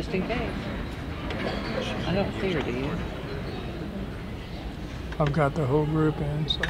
just in case. I don't see her, do you? I've got the whole group in, so.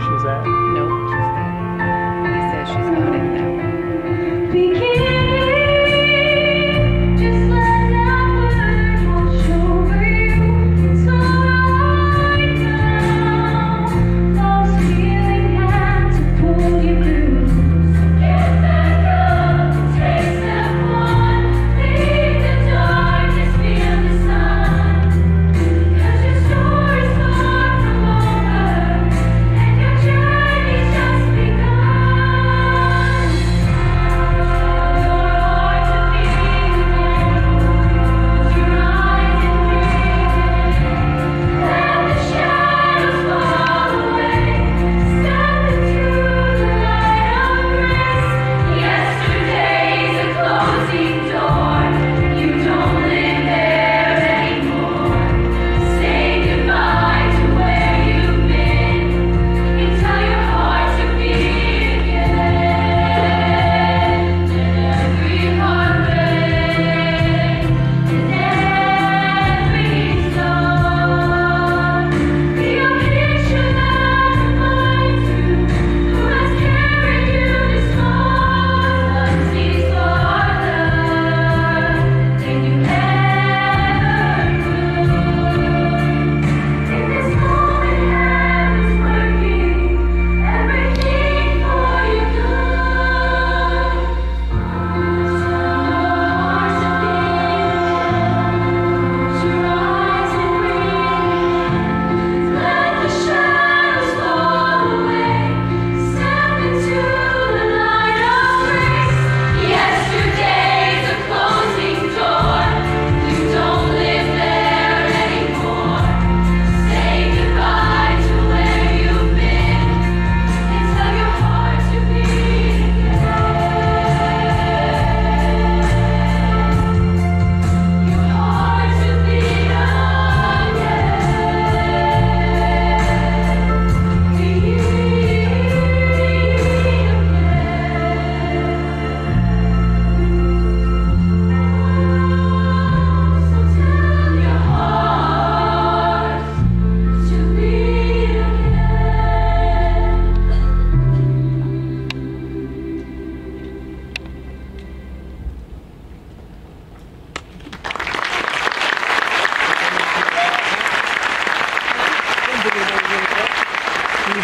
she's at? Nope.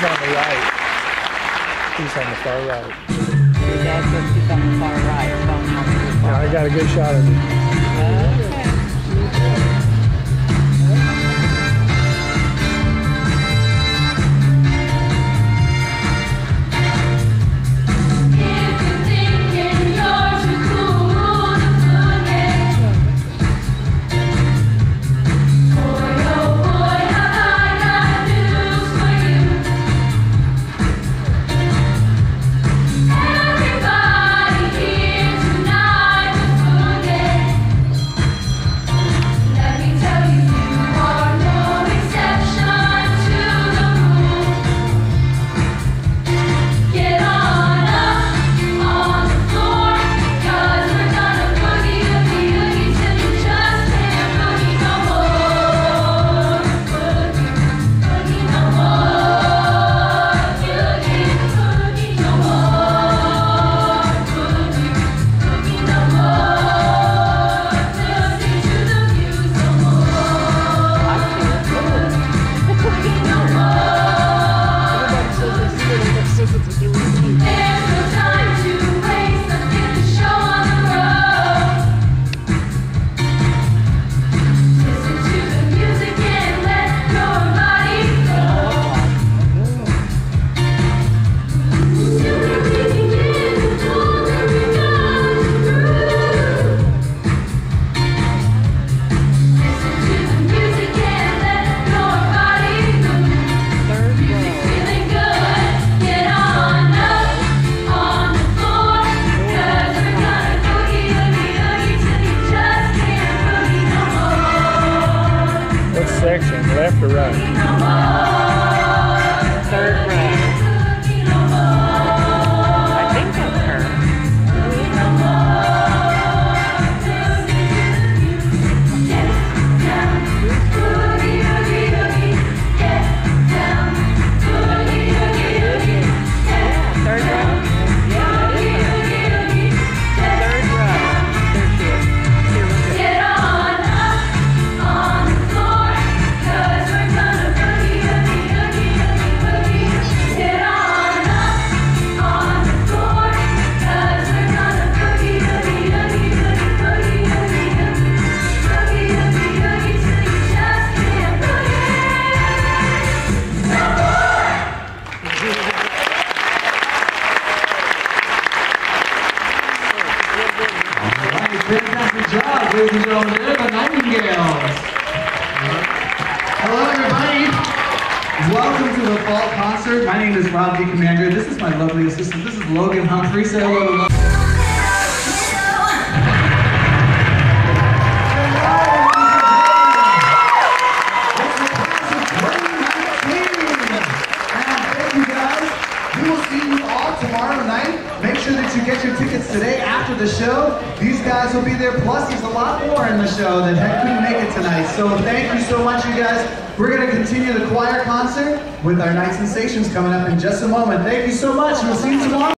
on the right. He's on the far right. Your dad says he's on the far right. So yeah, I got a good shot of him. left or right? Fantastic job, ladies and gentlemen. They're the Knightingales. Hello, everybody. Welcome to the fall concert. My name is Rob D. Commander. This is my lovely assistant. This is Logan Humphrey. Say hello to Logan. You get your tickets today after the show. These guys will be there. Plus, there's a lot more in the show that couldn't make it tonight. So thank you so much, you guys. We're going to continue the choir concert with our Night Sensations coming up in just a moment. Thank you so much. We'll see you tomorrow.